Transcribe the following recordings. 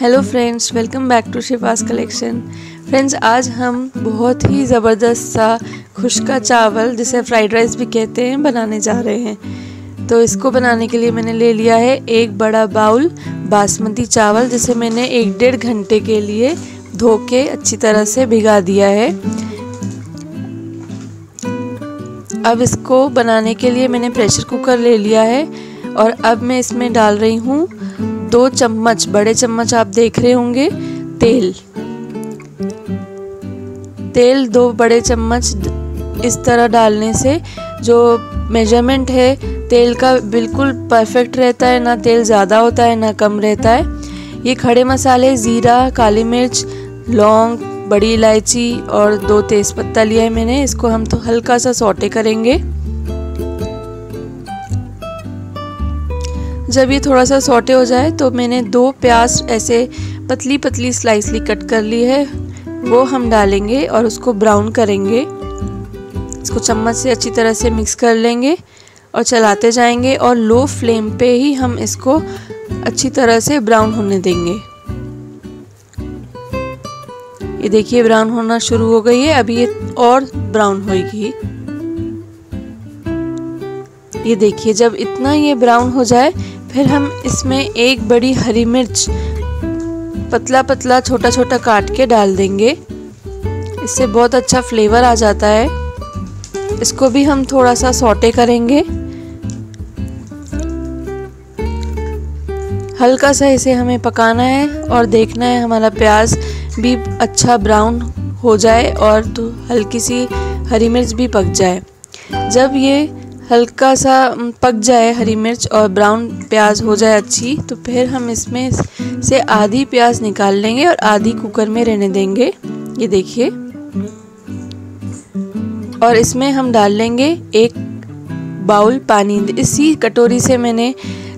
Hello friends welcome back to Shiva's collection friends आज हम बहुत ही ज़बरदस्त सा खुशका चावल, जिसे फ्राइड राइस भी कहते हैं, बनाने जा रहे हैं। तो इसको बनाने के लिए मैंने ले लिया है एक बड़ा बाउल बासमती चावल, जिसे मैंने एक डेढ़ घंटे के लिए धो के अच्छी तरह से भिगा दिया है। अब इसको बनाने के लिए मैंने प्रेशर कुकर ले लिया है और अब मैं इसमें डाल रही हूँ दो चम्मच, बड़े चम्मच आप देख रहे होंगे, तेल। तेल दो बड़े चम्मच इस तरह डालने से जो मेज़रमेंट है, तेल का बिल्कुल परफेक्ट रहता है, ना तेल ज़्यादा होता है, ना कम रहता है। ये खड़े मसाले, ज़ीरा, काली मिर्च, लौंग, बड़ी इलायची और दो तेज़ पत्ता लिया है मैंने, इसको हम तो हल्का सा सोटे करेंगे। जब ये थोड़ा सा सोटे हो जाए तो मैंने दो प्याज ऐसे पतली पतली स्लाइसली कट कर ली है। वो हम डालेंगे और उसको ब्राउन करेंगे। इसको चम्मच से अच्छी तरह से मिक्स कर लेंगे और चलाते जाएँगे और लो फ्लेम पे ही हम इसको अच्छी तरह से ब्राउन होने देंगे। ये देखिए ब्राउन होना शुरू हो गई है। अभी ये और ब्राउन होगी ये देखिए, जब इतना ये ब्राउन हो जाए, फिर हम इसमें एक बड़ी हरी मिर्च पतला पतला छोटा छोटा काट के डाल देंगे। इससे बहुत अच्छा फ्लेवर आ जाता है। इसको भी हम थोड़ा सा सोटे करेंगे। हल्का सा इसे हमें पकाना है और देखना है हमारा प्याज भी अच्छा ब्राउन हो जाए और तो हल्की सी हरी मिर्च भी पक जाए। जब ये हल्का सा पक जाए हरी मिर्च और ब्राउन प्याज हो जाए अच्छी तो फिर हम इसमें से आधी प्याज निकाल लेंगे और आधी कुकर में रहने देंगे। ये देखिए। और इसमें हम डाल लेंगे एक बाउल पानी। इसी कटोरी से मैंने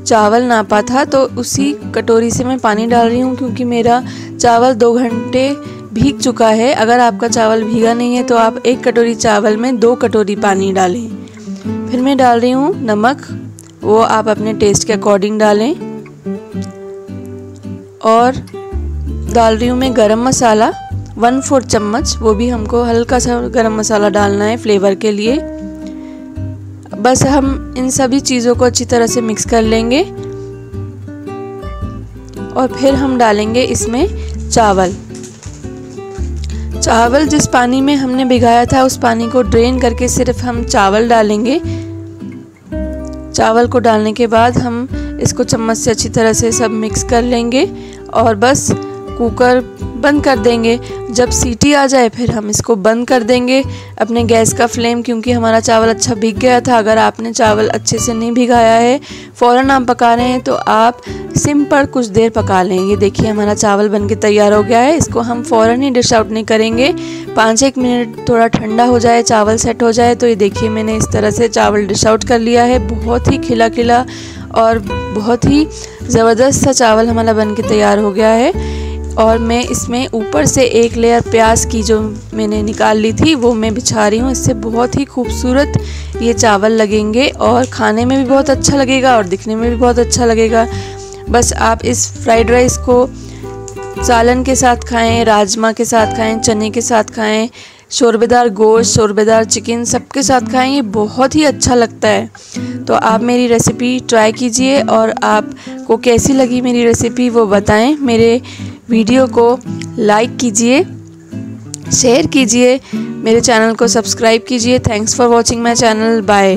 चावल नापा था तो उसी कटोरी से मैं पानी डाल रही हूँ, क्योंकि मेरा चावल दो घंटे भीग चुका है। अगर आपका चावल भीगा नहीं है तो आप एक कटोरी चावल में दो कटोरी पानी डालें। फिर मैं डाल रही हूँ नमक। वो आप अपने टेस्ट के अकॉर्डिंग डालें। और डाल रही हूँ मैं गरम मसाला वन फोर चम्मच। वो भी हमको हल्का सा गरम मसाला डालना है फ्लेवर के लिए। बस हम इन सभी चीज़ों को अच्छी तरह से मिक्स कर लेंगे। और फिर हम डालेंगे इसमें चावल। चावल जिस पानी में हमने भिगाया था, उस पानी को ड्रेन करके सिर्फ़ हम चावल डालेंगे। चावल को डालने के बाद हम इसको चम्मच से अच्छी तरह से सब मिक्स कर लेंगे और बस कुकर बंद कर देंगे। जब सीटी आ जाए, फिर हम इसको बंद कर देंगे अपने गैस का फ्लेम, क्योंकि हमारा चावल अच्छा भीग गया था। अगर आपने चावल अच्छे से नहीं भिगाया है, फ़ौरन आप पका रहे हैं तो आप सिम पर कुछ देर पका लें ये देखिए, हमारा चावल बन के तैयार हो गया है। इसको हम फ़ौरन ही डिश आउट नहीं करेंगे। पाँच एक मिनट थोड़ा ठंडा हो जाए, चावल सेट हो जाए तो ये देखिए, मैंने इस तरह से चावल डिश आउट कर लिया है। बहुत ही खिला खिला और बहुत ही ज़बरदस्त सा चावल हमारा बन के तैयार हो गया है। और मैं इसमें ऊपर से एक लेयर प्याज की जो मैंने निकाल ली थी, वो मैं बिछा रही हूँ। इससे बहुत ही खूबसूरत ये चावल लगेंगे और खाने में भी बहुत अच्छा लगेगा और दिखने में भी बहुत अच्छा लगेगा। बस आप इस फ्राइड राइस को सालन के साथ खाएँ, राजमा के साथ खाएँ, चने के साथ खाएँ, शोरबेदार गोश्त, शोरबेदार चिकन सबके साथ खाएँ, ये बहुत ही अच्छा लगता है। तो आप मेरी रेसिपी ट्राई कीजिए और आपको कैसी लगी मेरी रेसिपी वो बताएँ। मेरे वीडियो को लाइक कीजिए, शेयर कीजिए, मेरे चैनल को सब्सक्राइब कीजिए। Thanks for watching my channel bye